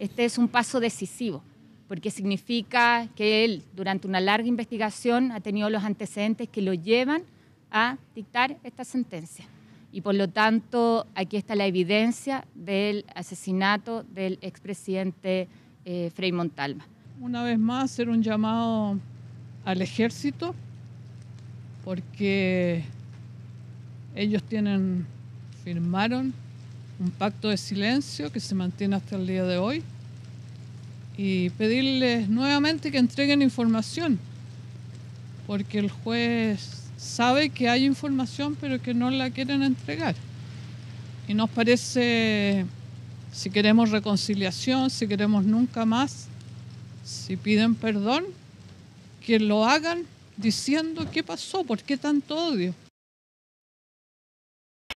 este es un paso decisivo, porque significa que él, durante una larga investigación, ha tenido los antecedentes que lo llevan a dictar esta sentencia. Y por lo tanto, aquí está la evidencia del asesinato del expresidente eh, Frei Montalva. Una vez más, hacer un llamado al ejército, porque ellos tienen, firmaron un pacto de silencio que se mantiene hasta el día de hoy y pedirles nuevamente que entreguen información, porque el juez sabe que hay información pero que no la quieren entregar. Y nos parece, si queremos reconciliación, si queremos nunca más, si piden perdón, que lo hagan diciendo qué pasó, por qué tanto odio.